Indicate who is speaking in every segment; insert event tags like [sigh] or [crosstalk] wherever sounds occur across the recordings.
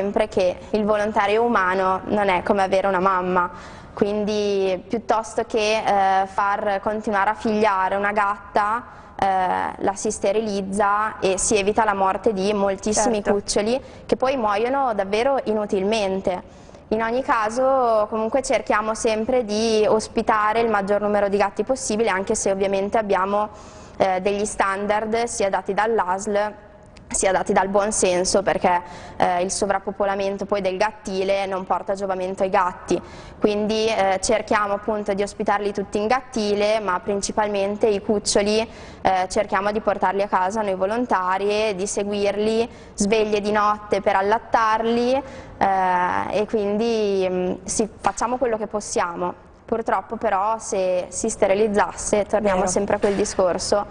Speaker 1: sempre che il volontario umano non è come avere una mamma, quindi piuttosto che eh, far continuare a figliare una gatta eh, la si sterilizza e si evita la morte di moltissimi certo. cuccioli che poi muoiono davvero inutilmente. In ogni caso comunque cerchiamo sempre di ospitare il maggior numero di gatti possibile anche se ovviamente abbiamo eh, degli standard sia dati dall'ASL sia dati dal buon senso perché eh, il sovrappopolamento poi del gattile non porta giovamento ai gatti, quindi eh, cerchiamo appunto di ospitarli tutti in gattile ma principalmente i cuccioli eh, cerchiamo di portarli a casa noi volontari, di seguirli sveglie di notte per allattarli eh, e quindi mh, mm, sì, facciamo quello che possiamo. Purtroppo però se si sterilizzasse, torniamo Vero. sempre a quel discorso,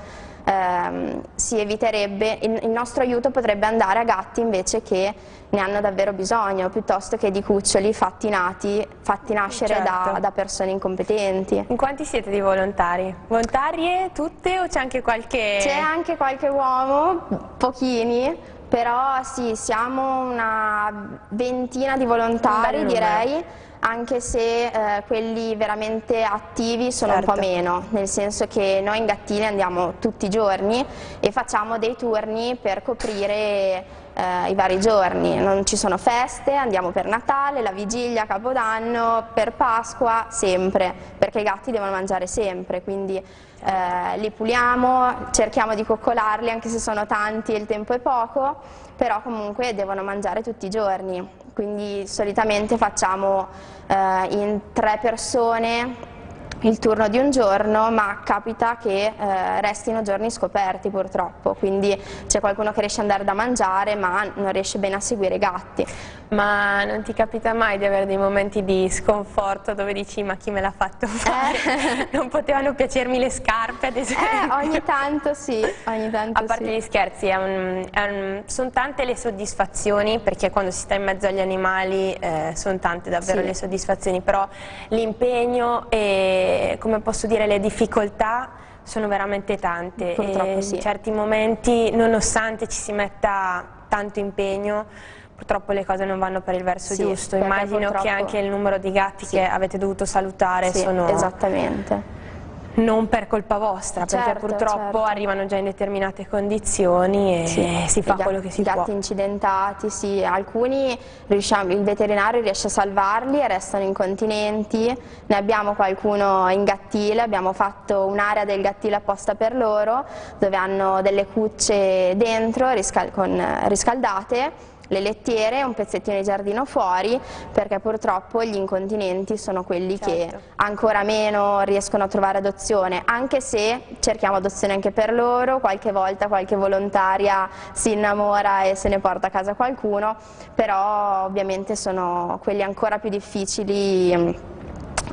Speaker 1: ehm, si eviterebbe, il, il, nostro aiuto potrebbe andare a gatti invece che ne hanno davvero bisogno, piuttosto che di cuccioli fatti, nati, fatti nascere certo. da, da, persone incompetenti.
Speaker 2: In quanti siete di volontari? Volontarie tutte o c'è anche qualche...
Speaker 1: C'è anche qualche uomo, pochini, però sì, siamo una ventina di volontari direi anche se eh, quelli veramente attivi sono certo. un po' certo. meno, nel senso che noi in Gattile andiamo tutti i giorni e facciamo dei turni per coprire eh, i vari giorni, non ci sono feste, andiamo per Natale, la vigilia, Capodanno, per Pasqua, sempre, perché i gatti devono mangiare sempre, quindi eh, li puliamo, cerchiamo di coccolarli anche se sono tanti e il tempo è poco, però comunque devono mangiare tutti i giorni, quindi solitamente facciamo eh, in tre persone il turno di un giorno, ma capita che eh, restino giorni scoperti purtroppo, quindi c'è qualcuno che riesce ad andare da mangiare ma non riesce bene a seguire i gatti.
Speaker 2: Ma non ti capita mai di avere dei momenti di sconforto dove dici ma chi me l'ha fatto [laughs] fare? Eh. [laughs] non potevano piacermi le scarpe ad esempio?
Speaker 1: Eh, ogni tanto sì, ogni [laughs] tanto
Speaker 2: A parte
Speaker 1: sì.
Speaker 2: gli scherzi, è un, sono tante le soddisfazioni perché quando si sta in mezzo agli animali eh, sono tante davvero sì. le soddisfazioni, però l'impegno e come posso dire le difficoltà sono veramente tante
Speaker 1: Purtroppo e sì.
Speaker 2: in certi momenti nonostante ci si metta tanto impegno purtroppo le cose non vanno per il verso sì, giusto. Immagino che anche il numero di gatti sì. che avete dovuto salutare sono...
Speaker 1: esattamente
Speaker 2: non per colpa vostra, certo, perché purtroppo certo. arrivano già in determinate condizioni e sì, si fa quello che si
Speaker 1: può.
Speaker 2: I
Speaker 1: gatti incidentati, sì, alcuni riusciamo, il veterinario riesce a salvarli e restano incontinenti, ne abbiamo qualcuno in gattile, abbiamo fatto un'area del gattile apposta per loro, dove hanno delle cucce dentro riscal con, riscaldate le lettiere un pezzettino di giardino fuori perché purtroppo gli incontinenti sono quelli certo. che ancora meno riescono a trovare adozione, anche se cerchiamo adozione anche per loro, qualche volta qualche volontaria si innamora e se ne porta a casa qualcuno, però ovviamente sono quelli ancora più difficili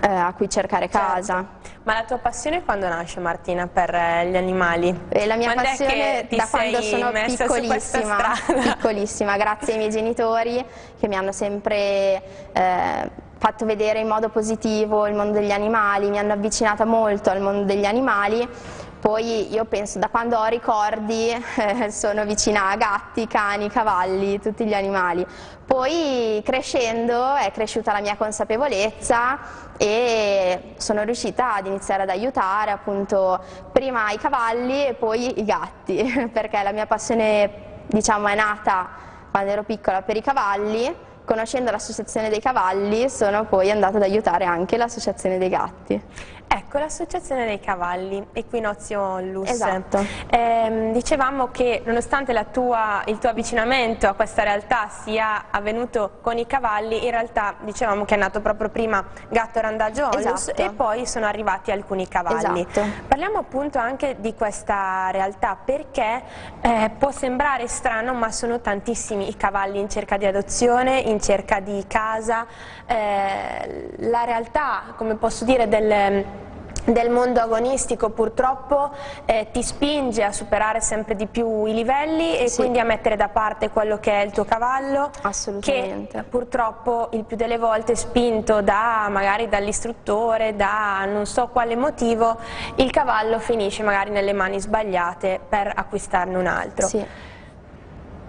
Speaker 1: eh, a cui cercare certo. casa.
Speaker 2: Ma la tua passione quando nasce Martina per eh, gli animali?
Speaker 1: E la mia quando passione da quando sono piccolissima, [laughs] piccolissima, grazie ai miei genitori che mi hanno sempre eh, fatto vedere in modo positivo il mondo degli animali, mi hanno avvicinata molto al mondo degli animali poi io penso da quando ho ricordi eh, sono vicina a gatti, cani, cavalli, tutti gli animali. Poi crescendo è cresciuta la mia consapevolezza e sono riuscita ad iniziare ad aiutare appunto prima i cavalli e poi i gatti, [laughs] perché la mia passione diciamo è nata quando ero piccola per i cavalli, conoscendo l'associazione dei cavalli sono poi andata ad aiutare anche l'associazione dei gatti.
Speaker 2: Ecco, l'Associazione dei Cavalli, Equinozio Lus.
Speaker 1: Esatto.
Speaker 2: Eh, dicevamo che nonostante tua, il tuo avvicinamento a questa realtà sia avvenuto con i cavalli, in realtà dicevamo che è nato proprio prima Gatto Randaggio esatto. e poi sono arrivati alcuni cavalli.
Speaker 1: Esatto.
Speaker 2: Parliamo appunto anche di questa realtà perché eh, può sembrare strano ma sono tantissimi i cavalli in cerca di adozione, in cerca di casa. Eh, la realtà, come posso dire, del del mondo agonistico purtroppo eh, ti spinge a superare sempre di più i livelli e sì. quindi a mettere da parte quello che è il tuo cavallo
Speaker 1: che
Speaker 2: purtroppo il più delle volte spinto da magari dall'istruttore da non so quale motivo il cavallo finisce magari nelle mani sbagliate per acquistarne un altro
Speaker 1: sì.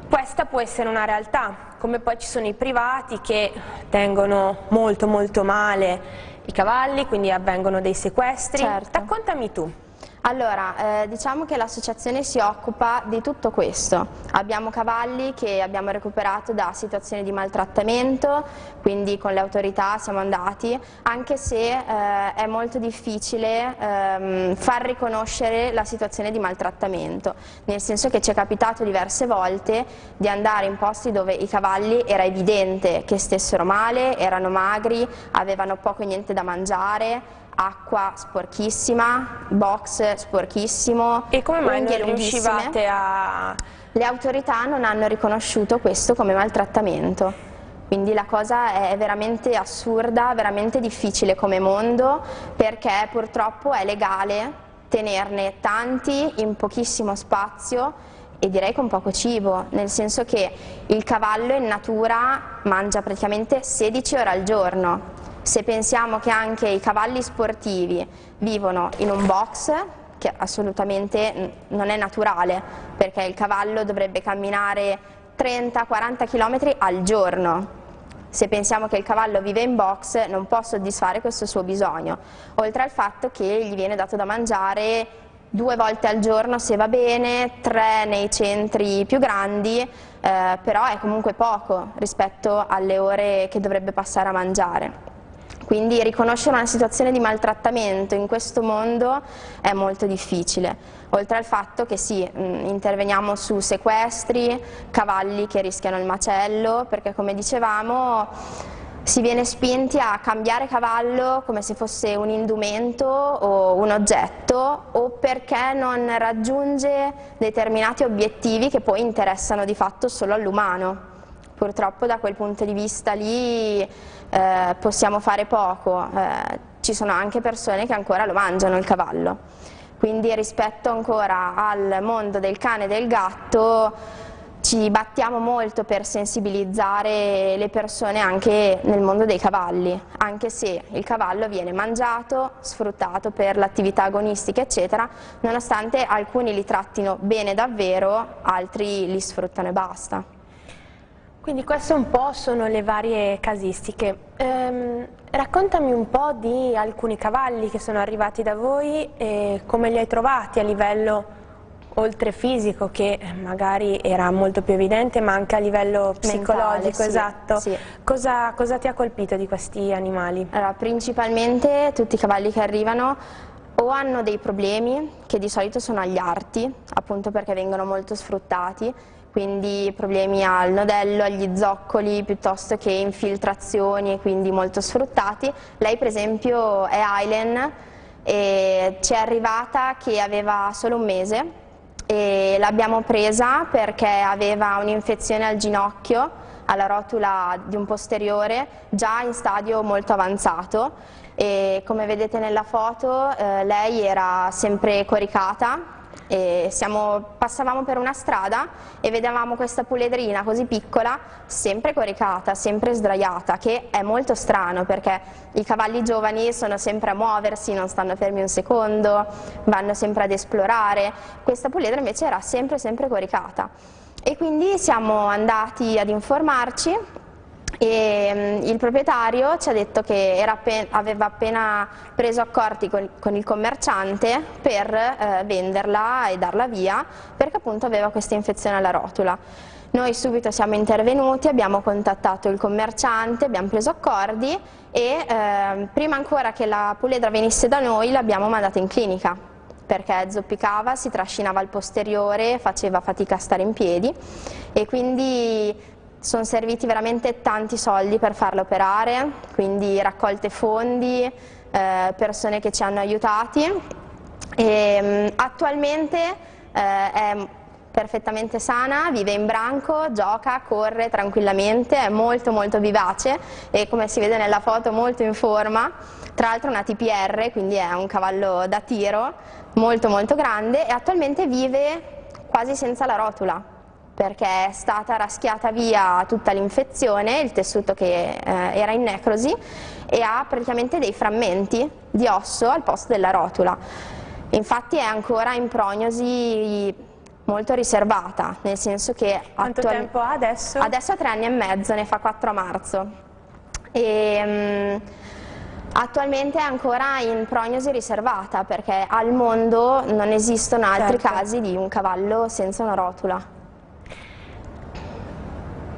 Speaker 2: questa può essere una realtà come poi ci sono i privati che tengono molto molto male i cavalli, quindi avvengono dei sequestri.
Speaker 1: Certo.
Speaker 2: Raccontami tu.
Speaker 1: Allora, eh, diciamo che l'associazione si occupa di tutto questo. Abbiamo cavalli che abbiamo recuperato da situazioni di maltrattamento, quindi con le autorità siamo andati, anche se eh, è molto difficile ehm, far riconoscere la situazione di maltrattamento, nel senso che ci è capitato diverse volte di andare in posti dove i cavalli era evidente che stessero male, erano magri, avevano poco e niente da mangiare, acqua sporchissima, box sporchissimo,
Speaker 2: E come mai non riuscivate a...
Speaker 1: Le autorità non hanno riconosciuto questo come maltrattamento, quindi la cosa è veramente assurda, veramente difficile come mondo perché purtroppo è legale tenerne tanti in pochissimo spazio e direi con poco cibo, nel senso che il cavallo in natura mangia praticamente 16 ore al giorno. Se pensiamo che anche i cavalli sportivi vivono in un box, che assolutamente non è naturale, perché il cavallo dovrebbe camminare 30-40 km al giorno. Se pensiamo che il cavallo vive in box non può soddisfare questo suo bisogno, oltre al fatto che gli viene dato da mangiare due volte al giorno se va bene, tre nei centri più grandi, eh, però è comunque poco rispetto alle ore che dovrebbe passare a mangiare. Quindi riconoscere una situazione di maltrattamento in questo mondo è molto difficile, oltre al fatto che sì, interveniamo su sequestri, cavalli che rischiano il macello, perché come dicevamo si viene spinti a cambiare cavallo come se fosse un indumento o un oggetto o perché non raggiunge determinati obiettivi che poi interessano di fatto solo all'umano. Purtroppo da quel punto di vista lì eh, possiamo fare poco, eh, ci sono anche persone che ancora lo mangiano il cavallo. Quindi rispetto ancora al mondo del cane e del gatto ci battiamo molto per sensibilizzare le persone anche nel mondo dei cavalli, anche se il cavallo viene mangiato, sfruttato per l'attività agonistica eccetera, nonostante alcuni li trattino bene davvero, altri li sfruttano e basta.
Speaker 2: Quindi queste un po' sono le varie casistiche. Ehm, raccontami un po' di alcuni cavalli che sono arrivati da voi e come li hai trovati a livello oltre fisico che magari era molto più evidente ma anche a livello psicologico,
Speaker 1: sì,
Speaker 2: esatto.
Speaker 1: sì.
Speaker 2: Cosa, cosa ti ha colpito di questi animali?
Speaker 1: Allora, principalmente tutti i cavalli che arrivano o hanno dei problemi che di solito sono agli arti, appunto perché vengono molto sfruttati, quindi problemi al nodello, agli zoccoli piuttosto che infiltrazioni e quindi molto sfruttati. Lei per esempio è Ailen e ci è arrivata che aveva solo un mese e l'abbiamo presa perché aveva un'infezione al ginocchio, alla rotula di un posteriore, già in stadio molto avanzato e come vedete nella foto eh, lei era sempre coricata siamo, passavamo per una strada e vedevamo questa puledrina così piccola, sempre coricata, sempre sdraiata, che è molto strano perché i cavalli giovani sono sempre a muoversi, non stanno fermi un secondo, vanno sempre ad esplorare, questa puledra invece era sempre sempre coricata. E quindi siamo andati ad informarci e mm, il proprietario ci ha detto che appen aveva appena preso accordi con, con il commerciante per eh, venderla e darla via perché appunto aveva questa infezione alla rotula. Noi subito siamo intervenuti, abbiamo contattato il commerciante, abbiamo preso accordi e eh, prima ancora che la puledra venisse da noi l'abbiamo mandata in clinica perché zoppicava, si trascinava al posteriore, faceva fatica a stare in piedi e quindi sono serviti veramente tanti soldi per farla operare, quindi raccolte fondi, eh, persone che ci hanno aiutati e, um, attualmente eh, è perfettamente sana, vive in branco, gioca, corre tranquillamente, è molto molto vivace e come si vede nella foto molto in forma, tra l'altro una TPR, quindi è un cavallo da tiro molto molto grande e attualmente vive quasi senza la rotula perché è stata raschiata via tutta l'infezione, il tessuto che eh, era in necrosi e ha praticamente dei frammenti di osso al posto della rotula. Infatti è ancora in prognosi molto riservata, nel senso che...
Speaker 2: Quanto tempo ha adesso?
Speaker 1: Adesso ha tre anni e mezzo, ne fa 4 a marzo. E, um, attualmente è ancora in prognosi riservata perché al mondo non esistono altri certo. casi di un cavallo senza una rotula.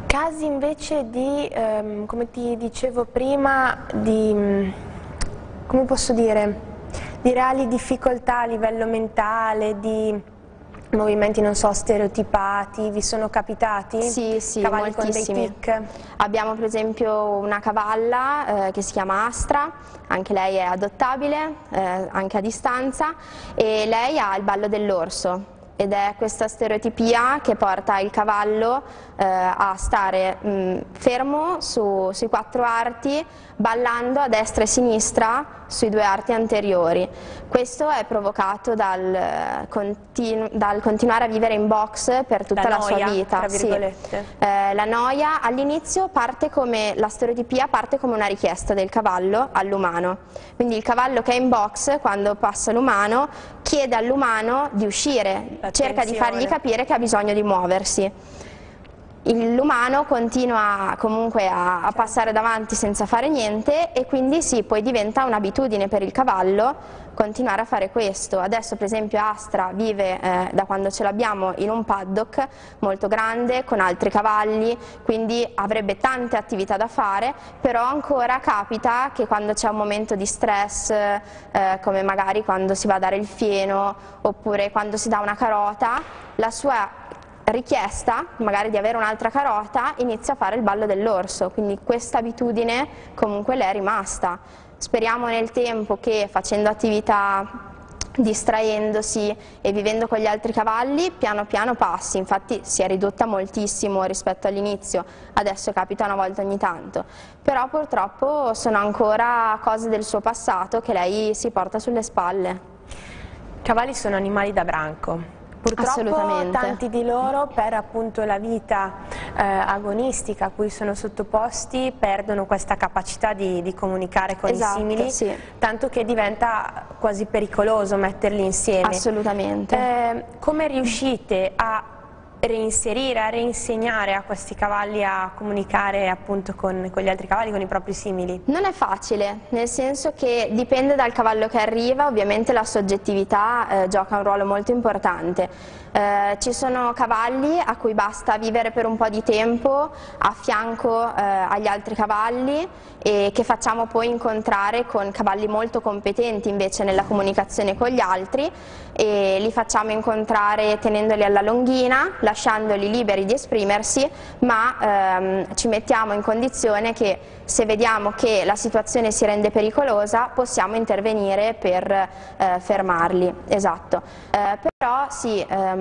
Speaker 2: Casi invece di, um, come ti dicevo prima, di, come posso dire, di reali difficoltà a livello mentale, di movimenti, non so, stereotipati, vi sono capitati?
Speaker 1: Sì, sì, Cavalli moltissimi. con dei tic? Abbiamo per esempio una cavalla eh, che si chiama Astra, anche lei è adottabile, eh, anche a distanza, e lei ha il ballo dell'orso ed è questa stereotipia che porta il cavallo eh, a stare mh, fermo su, sui quattro arti ballando a destra e sinistra sui due arti anteriori. Questo è provocato dal, continu dal continuare a vivere in box per tutta la,
Speaker 2: la noia,
Speaker 1: sua vita.
Speaker 2: Sì.
Speaker 1: Eh, la noia all'inizio parte come, la stereotipia parte come una richiesta del cavallo all'umano. Quindi il cavallo che è in box, quando passa l'umano, chiede all'umano di uscire, cerca di fargli capire che ha bisogno di muoversi l'umano continua comunque a, a, passare davanti senza fare niente e quindi sì, poi diventa un'abitudine per il cavallo continuare a fare questo. Adesso per esempio Astra vive eh, da quando ce l'abbiamo in un paddock molto grande con altri cavalli, quindi avrebbe tante attività da fare, però ancora capita che quando c'è un momento di stress, eh, come magari quando si va a dare il fieno oppure quando si dà una carota, la sua richiesta magari di avere un'altra carota inizia a fare il ballo dell'orso, quindi questa abitudine comunque le è rimasta. Speriamo nel tempo che facendo attività distraendosi e vivendo con gli altri cavalli piano piano passi, infatti si è ridotta moltissimo rispetto all'inizio, adesso capita una volta ogni tanto, però purtroppo sono ancora cose del suo passato che lei si porta sulle spalle.
Speaker 2: Cavalli sono animali da branco, Purtroppo tanti di loro per appunto la vita eh, agonistica a cui sono sottoposti perdono questa capacità di, di comunicare con
Speaker 1: esatto,
Speaker 2: i simili,
Speaker 1: sì.
Speaker 2: tanto che diventa quasi pericoloso metterli insieme.
Speaker 1: Assolutamente.
Speaker 2: Eh, come riuscite a reinserire, a reinsegnare a questi cavalli a comunicare appunto con, con, gli altri cavalli, con i propri simili?
Speaker 1: Non è facile, nel senso che dipende dal cavallo che arriva, ovviamente la soggettività eh, gioca un ruolo molto importante. Eh, ci sono cavalli a cui basta vivere per un po' di tempo a fianco eh, agli altri cavalli e che facciamo poi incontrare con cavalli molto competenti invece nella comunicazione con gli altri e li facciamo incontrare tenendoli alla longhina, lasciandoli liberi di esprimersi, ma ehm, ci mettiamo in condizione che se vediamo che la situazione si rende pericolosa possiamo intervenire per eh, fermarli. Esatto. Eh, però sì, ehm,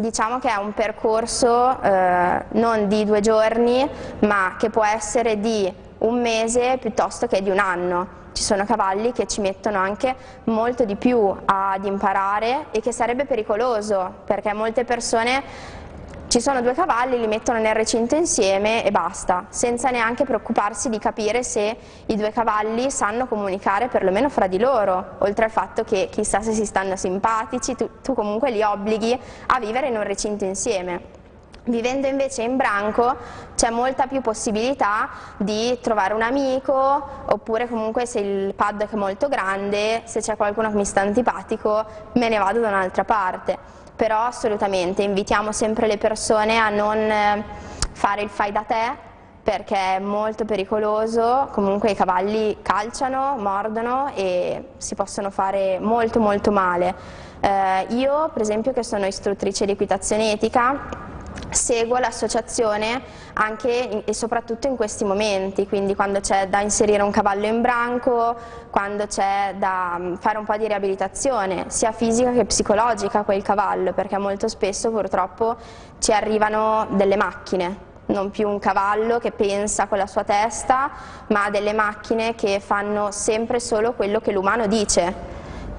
Speaker 1: diciamo che è un percorso eh, non di due giorni, ma che può essere di un mese piuttosto che di un anno. Ci sono cavalli che ci mettono anche molto di più ad imparare e che sarebbe pericoloso perché molte persone ci sono due cavalli, li mettono nel recinto insieme e basta, senza neanche preoccuparsi di capire se i due cavalli sanno comunicare perlomeno fra di loro, oltre al fatto che chissà se si stanno simpatici, tu, tu comunque li obblighi a vivere in un recinto insieme. Vivendo invece in branco c'è molta più possibilità di trovare un amico oppure comunque se il paddock è molto grande, se c'è qualcuno che mi sta antipatico me ne vado da un'altra parte. Però assolutamente invitiamo sempre le persone a non eh, fare il fai da te perché è molto pericoloso, comunque i cavalli calciano, mordono e si possono fare molto molto male. Eh, io per esempio che sono istruttrice di equitazione etica seguo l'associazione anche e soprattutto in questi momenti, quindi quando c'è da inserire un cavallo in branco, quando c'è da mm, fare un po' di riabilitazione, sia fisica che psicologica quel cavallo, perché molto spesso purtroppo ci arrivano delle macchine, non più un cavallo che pensa con la sua testa, ma delle macchine che fanno sempre solo quello che l'umano dice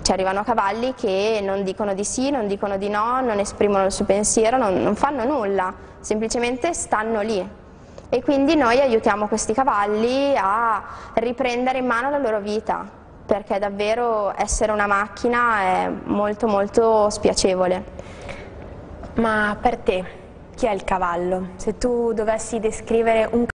Speaker 1: ci arrivano cavalli che non dicono di sì, non dicono di no, non esprimono il suo pensiero, non, non fanno nulla, semplicemente stanno lì. E quindi noi aiutiamo questi cavalli a riprendere in mano la loro vita, perché davvero essere una macchina è molto molto spiacevole.
Speaker 2: Ma per te, chi è il cavallo? Se tu dovessi descrivere un